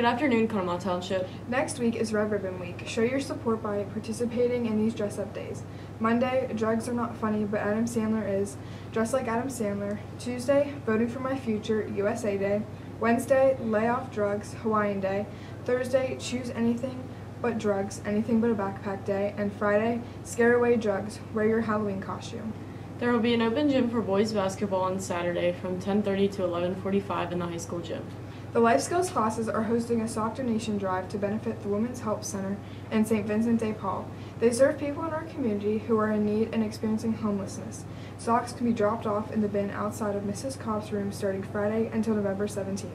Good afternoon, Conemaugh Township. Next week is Red Ribbon Week. Show your support by participating in these dress up days. Monday, drugs are not funny, but Adam Sandler is. Dress like Adam Sandler. Tuesday, voting for my future, USA Day. Wednesday, lay off drugs, Hawaiian Day. Thursday, choose anything but drugs, anything but a backpack day. And Friday, scare away drugs, wear your Halloween costume. There will be an open gym for boys basketball on Saturday from 10:30 to 11:45 in the high school gym. The life skills classes are hosting a sock donation drive to benefit the Women's Help Center and St. Vincent de Paul. They serve people in our community who are in need and experiencing homelessness. Socks can be dropped off in the bin outside of Mrs. Cobb's room starting Friday until November 17th.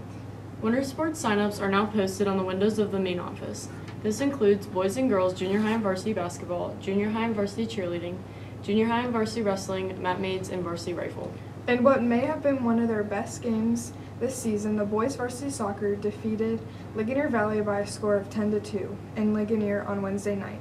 Winter sports signups are now posted on the windows of the main office. This includes boys and girls junior high and varsity basketball, junior high and varsity cheerleading, junior high and varsity wrestling, mat maids, and varsity rifle. In what may have been one of their best games this season, the boys varsity soccer defeated Ligonier Valley by a score of 10 to 2 in Ligonier on Wednesday night.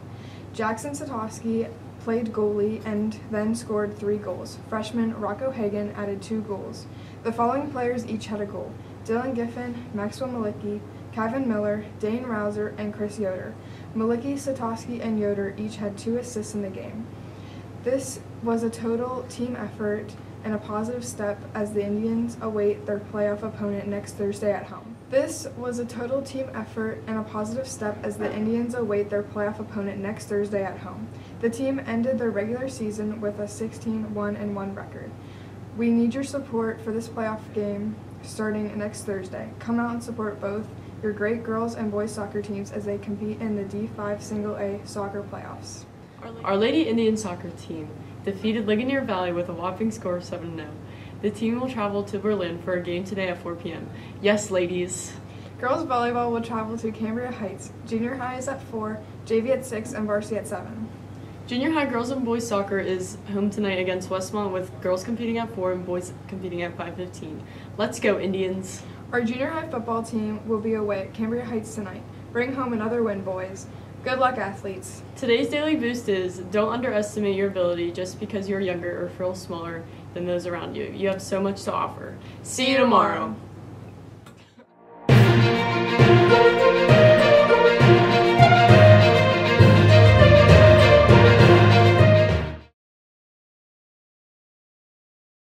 Jackson Satowski played goalie and then scored three goals. Freshman Rocco Hagan added two goals. The following players each had a goal Dylan Giffen, Maxwell Malicki, Kevin Miller, Dane Rouser, and Chris Yoder. Malicki, Satowski, and Yoder each had two assists in the game. This was a total team effort and a positive step as the Indians await their playoff opponent next Thursday at home. This was a total team effort and a positive step as the Indians await their playoff opponent next Thursday at home. The team ended their regular season with a 16 1 1 record. We need your support for this playoff game starting next Thursday. Come out and support both your great girls and boys soccer teams as they compete in the D5 Single A soccer playoffs. Our Lady Indian soccer team defeated Ligonier Valley with a whopping score of 7 0. The team will travel to Berlin for a game today at 4 p.m. Yes, ladies. Girls volleyball will travel to Cambria Heights. Junior high is at 4, JV at 6, and varsity at 7. Junior high girls and boys soccer is home tonight against Westmont with girls competing at 4 and boys competing at 5:15. Let's go Indians. Our junior high football team will be away at Cambria Heights tonight. Bring home another win, boys. Good luck, athletes. Today's daily boost is don't underestimate your ability just because you're younger or feel smaller than those around you. You have so much to offer. See you tomorrow.